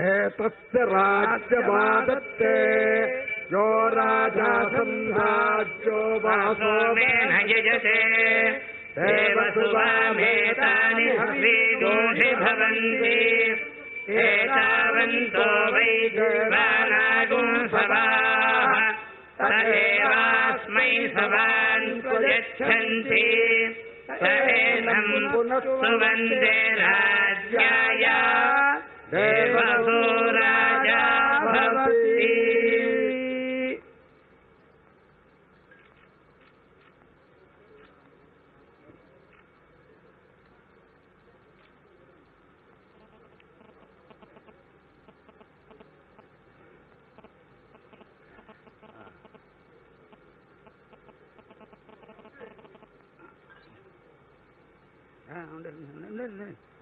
एतस्य राज्यमादत्ते। यो राजा सन्धाज्यो वासो सोमेन यजते। देवसुवामेतानि हवीदोषि भवन्ति। एतावन्तो वै देवानागुं सभाः। स एवास्मै सभान् यच्छन्ति स एनम् सुवन्दे राज्याय देवसो राजा भवति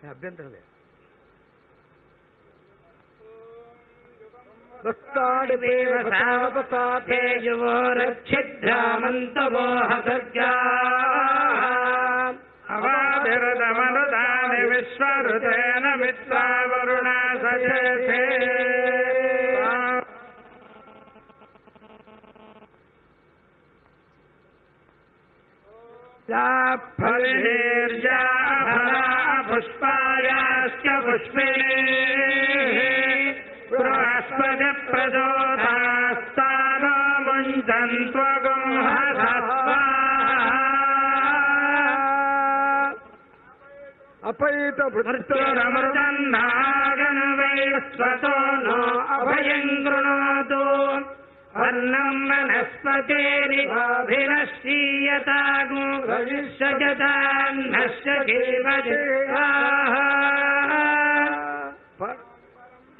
అభ్యంతరం లేదు प्रस्ताडितेव सावपतापे युवो रक्षिद्रामन्तवो हसर्गा अवाभिरदमनुदानि विश्वरुतेन मित्रावरुणा सजेथे फलेर्या फला पुष्पायाश्च पुष्पिणे स्तागो मुञ्जन्त्वगो अपैतभृतरमृजन्नागन् वै स्वतो नो अभयम् कृणोतु। अन्नम् वनस्पतेरिभाभिरश्रीयता श्रीयता गोविष्य देवदेवाः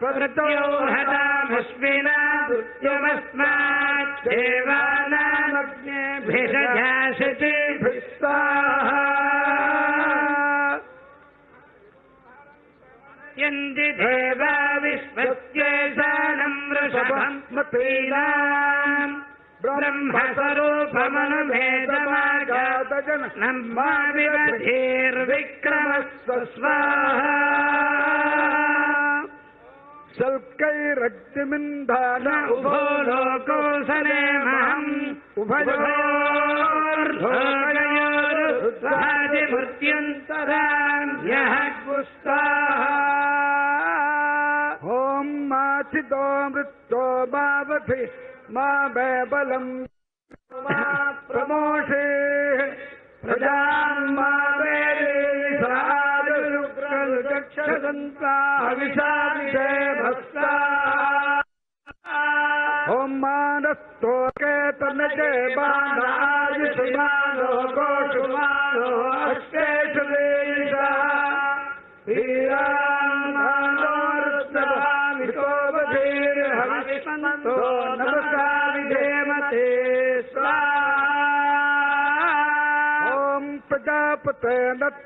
प्रभृतोहतामुस्मिना गुह्यमस्मात् देवानामग्ने भेषजासति भृत्ताः यन्ति देवा विश्वस्येषानम् वृषभम् पीडाम् ब्रह्मस्वरूपमनुभेदमाघातजनम् स्वाहा। सल्कैरक्तिमिन्धान उभो लोकोसने महम् उभयोर्भोगयोरुत्सादिमृत्युन्तरान् यः कुस्ताः ॐ माथितो मृत्यो मावधि, मा मे प्रमोषे। प्रजाम् रक्षसन्ता विषादिषे भक्ता ॐ मानस्तोकेतनजे बाणायुषुमानो गोषुमानो हस्तेषु देशा श्रीरामानोर्सभामितोऽवधीर्हविष्मन्तो नमसा विधेमते स्वाहा। ॐ प्रजापते नत्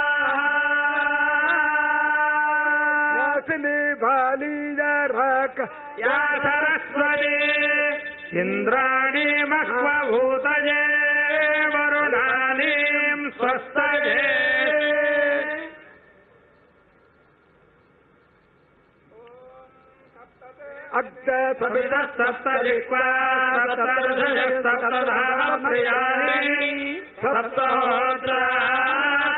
मे इन्द्राणि मह्वभूतये वरुणानीम् स्वस्तये अद्यसविदसप्तजिह्वासप्तधामप्रियाणि सप्तहोत्रा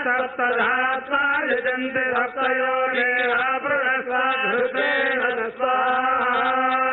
सप्तधात्मा यजन्ति सप्तयोगेन प्रणसाधृतेन स्वाहा।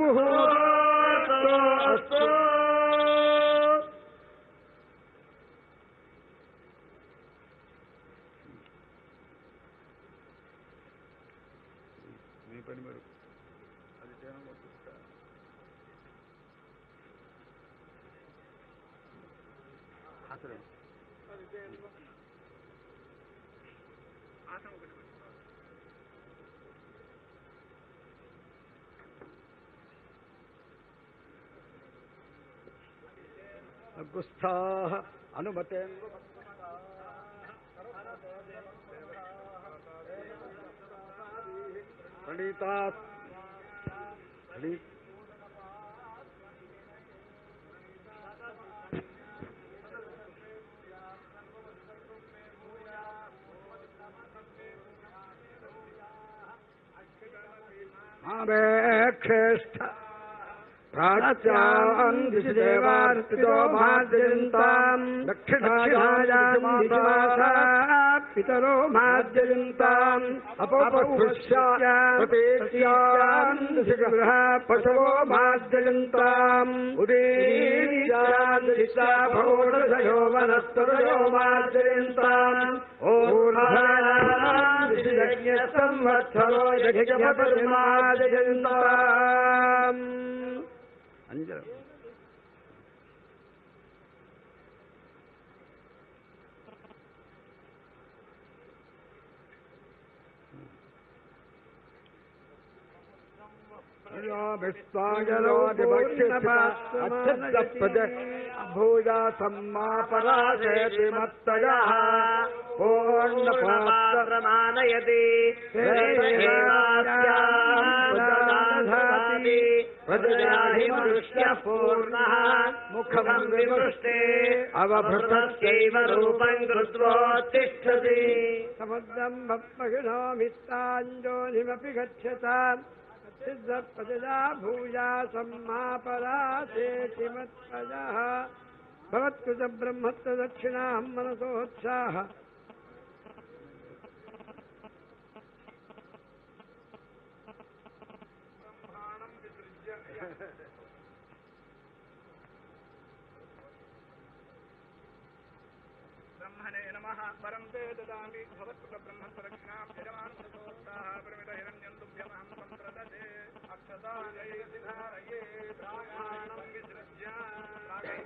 ముహూర్తోస్తు మీ అది చేయడం ఒకటి गुस्थाः अनुमते प्रणीता। प्रणीत आवेक्षेष्ठ प्राच्याम् दिशिदेवार्पितो माद्यन्ताम् दक्षिणायाम् पितरो माद्यन्ताम् अपपृष्याम् दिशगृह पशवो माद्यन्ताम् उदीर्याम् दिशा भोडशयो वनस्तुरयो माद्यन्ताम् ऊर्ध्वानाम् दिशियज्ञसंवत्सरो அஞ்சரை ൂജാസമാപരാശയതി മത്തയാ പൂർണ്ണപാത്രമാനയതി मत्तयः पूर्णपात्र प्रमाणयति मनुष्यः पूर्णः मुखम् विमृष्टे, अवभृतस्यैव रूपम् कृत्वोत्तिष्ठति। समुद्रम् गच्छताम् भूया सम्मापरासेति मत्पजः। भवत्कृत ब्रह्मत्व दक्षिणाम् मनसोत्साह। ब्रह्मणे नमः परं ते ददामि भवत्कुलब्रह्मसुरक्षणां हिरमान्तोत्ताः प्रमितहिरण्यन्तुभ्यमहं सम्प्रदते अक्षतायै धारये प्रागाणं विसृज्य प्रागैः